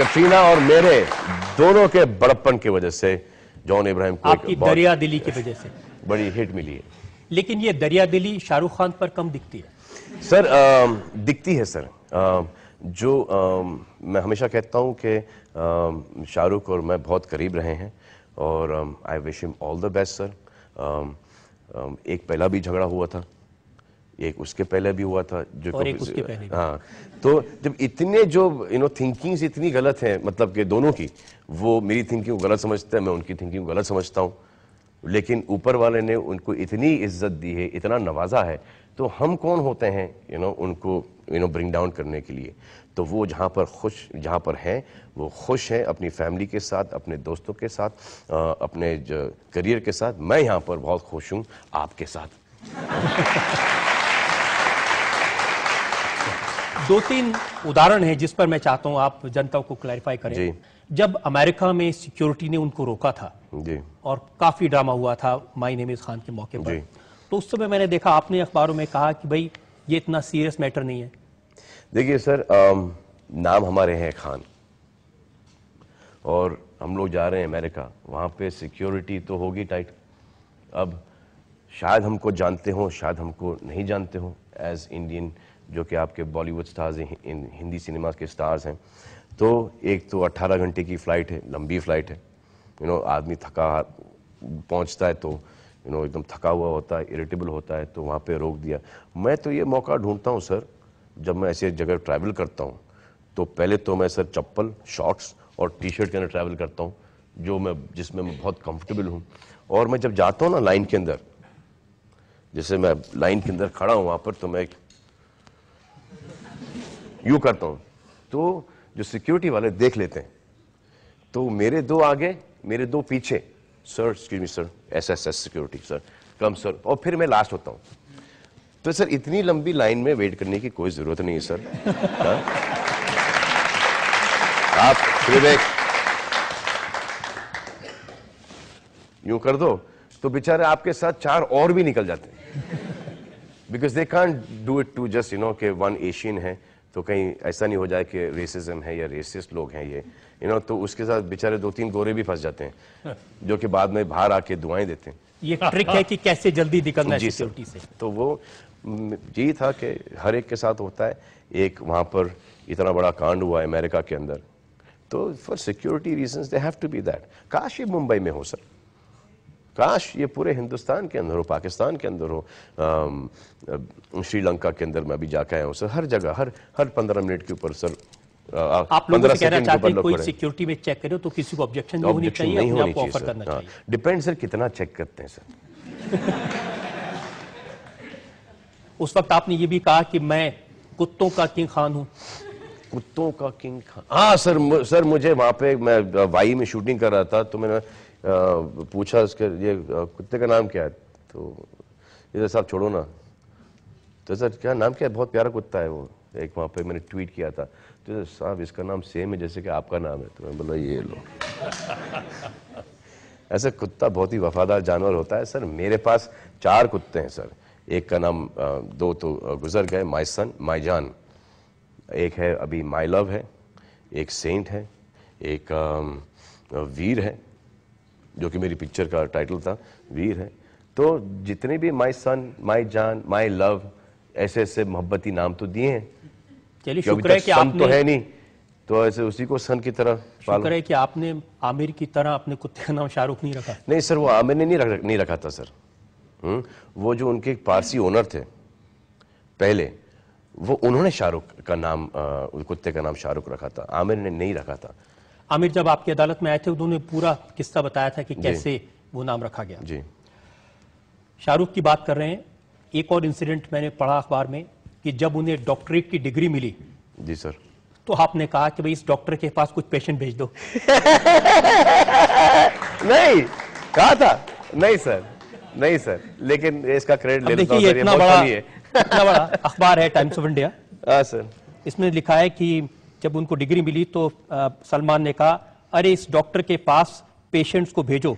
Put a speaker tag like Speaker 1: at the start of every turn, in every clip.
Speaker 1: कटरीना और मेरे दोनों के बड़प्पन की वजह से जॉन इब्राहिम को
Speaker 2: आपकी दरिया दिली की वजह से।
Speaker 1: बड़ी हिट मिली है।
Speaker 2: लेकिन ये दरिया दिली शाहरुख खान पर कम दिखती है।
Speaker 1: सर अम, दिखती है सर। अम, जो अम, मैं हमेशा कहता हूँ कि शाहरुख और मैं बहुत करीब रहे हैं और I wish him all the best sir एक पहला भी झगड़ा हुआ था। एक उसके पहले भी हुआ था जो
Speaker 2: और एक उसके पहले
Speaker 1: हाँ तो जब इतने जो यू नो थिंकिंग्स इतनी गलत है मतलब कि दोनों की वो मेरी थिंकिंग को गलत समझते हैं मैं उनकी थिंकिंग को गलत समझता हूँ। लेकिन ऊपर वाले ने उनको इतनी इज़्ज़त दी है इतना नवाजा है तो हम कौन होते हैं यू नो उनको यू नो ब्रिंग डाउन करने के लिए? तो वो जहाँ पर खुश जहाँ पर हैं वो खुश हैं अपनी फैमिली के साथ अपने दोस्तों के साथ अ, अपने करियर के साथ। मैं यहाँ पर बहुत खुश हूँ आपके साथ।
Speaker 2: दो तीन उदाहरण हैं जिस पर मैं चाहता हूँ आप जनता को क्लैरिफाई करें।
Speaker 1: जी।
Speaker 2: जब अमेरिका में सिक्योरिटी ने उनको रोका था
Speaker 1: जी।
Speaker 2: और काफ़ी ड्रामा हुआ था माई नेम इज़ खान के मौके पर। तो उस समय मैंने देखा आपने अखबारों में कहा कि भाई ये इतना सीरियस मैटर नहीं है।
Speaker 1: देखिए सर अम, नाम हमारे हैं खान। और हम लोग जा रहे हैं अमेरिका वहाँ पे सिक्योरिटी तो होगी टाइट अब शायद हमको जानते हो शायद हमको नहीं जानते हो एज इंडियन जो कि आपके बॉलीवुड स्टार्स हैं हिंदी सिनेमा के स्टार्स हैं। तो एक तो 18 घंटे की फ़्लाइट है, लंबी फ़्लाइट है। यू नो आदमी थका, पहुँचता है तो यू नो एकदम थका हुआ होता है इरिटेबल होता है तो वहाँ पे रोक दिया। मैं तो ये मौका ढूंढता हूँ सर जब मैं ऐसे जगह ट्रैवल करता हूँ तो पहले तो मैं सर चप्पल शॉर्ट्स और टी शर्ट के अंदर ट्रैवल करता हूँ, जो मैं, जिसमें मैं बहुत कंफर्टेबल हूँ। और मैं जब जाता हूँ ना लाइन के अंदर, जैसे मैं लाइन के अंदर खड़ा हूँ, वहाँ पर तो मैं यूँ करता हूँ तो जो सिक्योरिटी वाले देख लेते हैं। तो मेरे दो आगे, मेरे दो पीछे। Sir excuse me sir S S S security sir come sir और फिर मैं लास्ट होता हूँ। तो सर इतनी लंबी लाइन में वेट करने की कोई ज़रूरत नहीं है सर हाँ? आप एक यूँ कर दो तो बेचारे आपके साथ चार और भी निकल जाते हैं। Because they can't do it to just you know के वन एशियन है। तो कहीं ऐसा नहीं हो जाए कि रेसिज्म है या रेसिस्ट लोग हैं ये। यू नो तो उसके साथ बेचारे दो तीन गोरे भी फंस जाते हैं जो कि बाद में बाहर आके दुआएँ देते हैं।
Speaker 2: ये ट्रिक है कि कैसे जल्दी निकलना है
Speaker 1: जी
Speaker 2: सिक्योरिटी से।
Speaker 1: तो वो यही था कि हर एक के साथ होता है। एक वहाँ पर इतना बड़ा कांड हुआ है अमेरिका के अंदर। तो for security reasons they have to be that काश ये मुंबई में हो सर। काश ये पूरे हिंदुस्तान के अंदर हो पाकिस्तान के अंदर हो श्रीलंका के अंदर मैं अभी जाके आया हूँ सर हर जगह हर हर पंद्रह मिनट के ऊपर सर
Speaker 2: आप लोगों से कहना चाहते हैं कोई सिक्योरिटी में चेक करे तो किसी को ऑब्जेक्शन नहीं होनी चाहिए
Speaker 1: नहीं होनी चाहिए सर।
Speaker 2: करना
Speaker 1: हाँ डिपेंड सर कितना चेक करते हैं सर।
Speaker 2: उस वक्त आपने ये भी कहा कि मैं कुत्तों का किंग खान हूँ।
Speaker 1: कुत्तों का किंग खान। हाँ सर सर मुझे वहाँ पे मैं वाई में शूटिंग कर रहा था तो मैंने पूछा उसके, ये कुत्ते का नाम क्या है? तो इधर साहब छोड़ो ना। तो सर, क्या नाम क्या है? बहुत प्यारा कुत्ता है वो। एक वहाँ पे मैंने ट्वीट किया था। तो साहब, इसका नाम सेम है, जैसे कि आपका नाम है। तो मैं बोला, ये लो। ऐसे कुत्ता बहुत ही वफादार जानवर होता है। सर, मेरे पास चार कुत्ते हैं, सर। एक का नाम दो तो गुजर गए माई सन माई जान। एक है, अभी माई लव है। एक सेंट है। एक वीर है। जो कि मेरी पिक्चर का टाइटल था वीर है। तो जितने भी माई सन माई जान माई लव ऐसे ऐसे मोहब्बती नाम तो दिए हैं।
Speaker 2: चलिए शुक्र है कि
Speaker 1: सन तो है नहीं तो ऐसे उसी को सन की तरह
Speaker 2: शुक्र है कि आपने आमिर की तरह अपने कुत्ते का नाम शाहरुख नहीं रखा।
Speaker 1: नहीं सर वो आमिर ने नहीं रख, नहीं रखा था सर। हम्म, वो जो उनके पारसी ओनर थे पहले वो उन्होंने शाहरुख का नाम कुत्ते का नाम शाहरुख रखा था। आमिर ने नहीं रखा था।
Speaker 2: आमिर जब आपकी अदालत में आए थे उन्होंने पूरा किस्सा बताया था कि कैसे वो नाम रखा गया।
Speaker 1: जी।
Speaker 2: शाहरुख की बात कर रहे हैं। एक और इंसिडेंट मैंने पढ़ा अखबार में कि जब उन्हें डॉक्टरेट की डिग्री मिली।
Speaker 1: जी सर
Speaker 2: तो आपने कहा कि भाई इस डॉक्टर के पास कुछ पेशेंट भेज दो।
Speaker 1: नहीं कहा था। नहीं सर नहीं सर लेकिन इसका क्रेडिट ले लेता
Speaker 2: देखिए इतना बड़ा इतना बड़ा अखबार है टाइम्स ऑफ़ इंडिया
Speaker 1: सर
Speaker 2: इसमें लिखा है कि जब उनको डिग्री मिली तो सलमान ने कहा अरे इस डॉक्टर के पास पेशेंट्स को भेजो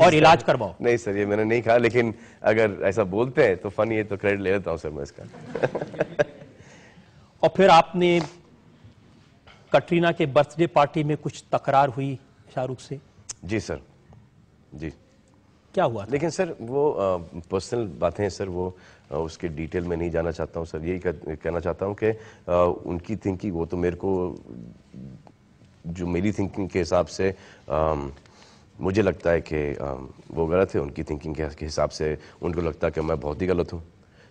Speaker 2: और इलाज करवाओ।
Speaker 1: नहीं सर ये मैंने नहीं कहा लेकिन अगर ऐसा बोलते हैं तो फनी है तो क्रेडिट ले लेता हूँ सर मैं इसका।
Speaker 2: और फिर आपने कटरीना के बर्थडे पार्टी में कुछ तकरार हुई शाहरुख से?
Speaker 1: जी सर। जी।
Speaker 2: क्या हुआ
Speaker 1: लेकिन सर, वो पर्सनल बातें सर, वो उसके डिटेल में नहीं जाना चाहता हूँ, सर। यही कहना चाहता हूँ कि उनकी थिंकिंग वो तो मेरे को, जो मेरी थिंकिंग के हिसाब से मुझे लगता है कि वो गलत है। उनकी थिंकिंग के हिसाब से उनको लगता है कि मैं बहुत ही गलत हूँ।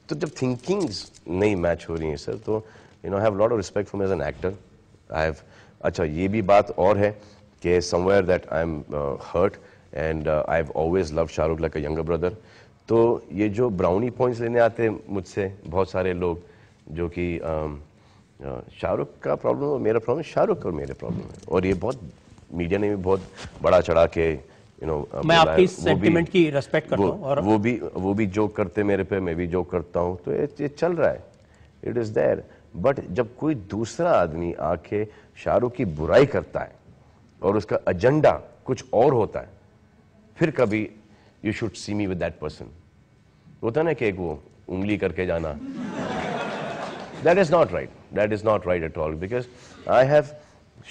Speaker 1: तो जब थिंकिंग्स नहीं मैच हो रही हैं, सर तो you know have lot of respect for as an actor I have अच्छा ये भी बात और है कि somewhere that I am hurt and I have always love Shahrukh like a younger brother तो ये जो ब्राउनी पॉइंट्स लेने आते हैं मुझसे बहुत सारे लोग जो कि शाहरुख का प्रॉब्लम और मेरा प्रॉब्लम शाहरुख और मेरे प्रॉब्लम है। और ये बहुत मीडिया ने भी बहुत बड़ा चढ़ा के यू नो
Speaker 2: मैं आपकी सेंटिमेंट की रेस्पेक्ट करता हूँ और
Speaker 1: वो भी वो भी जोक करते मेरे पे मैं भी जोक करता हूँ। तो ये, ये चल रहा है। इट इज़ देयर बट जब कोई दूसरा आदमी आके शाहरुख की बुराई करता है और उसका एजेंडा कुछ और होता है फिर कभी you should see me with that person होता ना कि एक वो उंगली करके जाना। That is not right that is not right at all because I have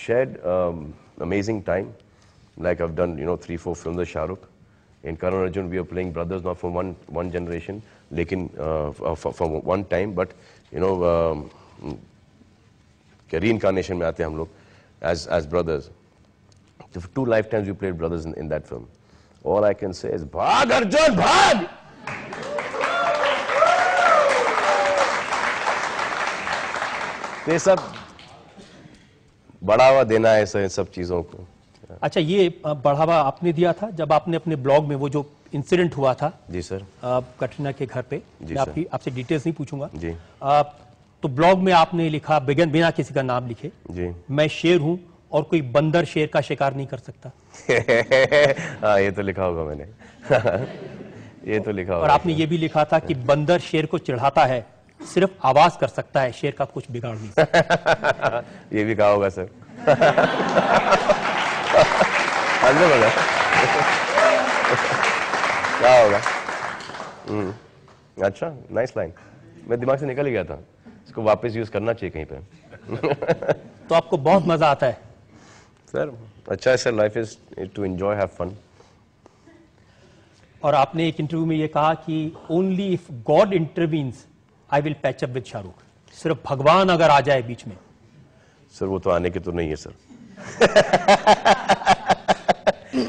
Speaker 1: shed amazing time like have done you know three four film Shahrukh in Karan Arjun we are playing brothers not for one one generation लेकिन for one time but you know reincarnation में आते हैं हम लोग as as brothers two lifetimes you played brothers in that film all i can say is bhag arjun bhag! ये सब बढ़ावा देना है सर इन सब चीज़ों को।
Speaker 2: अच्छा ये बढ़ावा आपने दिया था जब आपने अपने ब्लॉग में वो जो इंसिडेंट हुआ था
Speaker 1: जी सर।
Speaker 2: कटरीना के घर पे।
Speaker 1: जी,
Speaker 2: मैं आपकी आपसे डिटेल्स नहीं पूछूँगा।
Speaker 1: जी।
Speaker 2: अ, तो ब्लॉग में आपने लिखा बिगन बिना किसी का नाम लिखे।
Speaker 1: जी।
Speaker 2: मैं शेर हूँ और कोई बंदर शेर का शिकार नहीं कर सकता।
Speaker 1: हाँ ये तो लिखा होगा मैंने। ये तो लिखा
Speaker 2: और
Speaker 1: होगा
Speaker 2: आपने ये भी लिखा था कि बंदर शेर को चिढ़ाता है सिर्फ़ आवाज़ कर सकता है शेर का कुछ बिगाड़ नहीं
Speaker 1: ये भी कहा होगा सर। क्या होगा? हम्म, अच्छा नाइस लाइन मैं दिमाग से निकल ही गया था। इसको वापस यूज़ करना चाहिए कहीं पे।
Speaker 2: तो आपको बहुत मज़ा आता है।
Speaker 1: सर अच्छा है sir life is to enjoy have fun
Speaker 2: और आपने एक इंटरव्यू में ये कहा कि only if God intervenes I will patch up with Shahrukh सिर्फ़ भगवान अगर आ जाए बीच में।
Speaker 1: सर वो तो आने के तो नहीं है sir.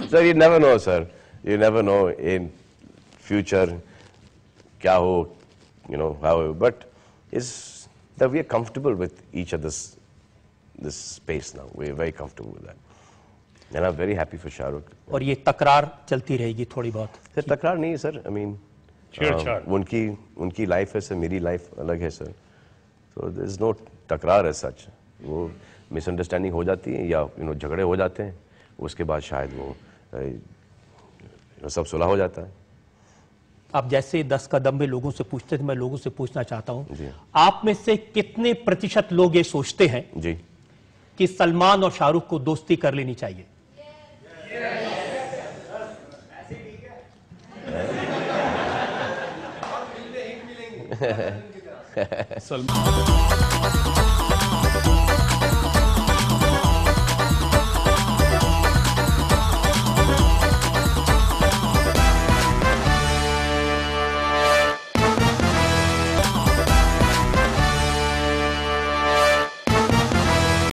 Speaker 1: Sir you never know sir. You never know in future क्या हो you know how but is that we are comfortable with each others this space now we are very comfortable with that and I am very happy
Speaker 2: और ये तकरार चलती रहेगी थोड़ी बहुत।
Speaker 1: Sir तकरार नहीं है सर. आई मीन उनकी उनकी लाइफ है सर. मेरी लाइफ अलग है सर. तो दिस इज़ नो टकरार है सच वो मिसअंडरस्टैंडिंग हो जाती है या यू नो झगड़े हो जाते हैं उसके बाद शायद वो सब सुलह हो जाता है।
Speaker 2: आप जैसे दस कदम में लोगों से पूछते थे मैं लोगों से पूछना चाहता हूँ। आप में से कितने प्रतिशत लोग ये सोचते हैं
Speaker 1: जी।
Speaker 2: कि सलमान और शाहरुख को दोस्ती कर लेनी चाहिए।
Speaker 3: सलमान।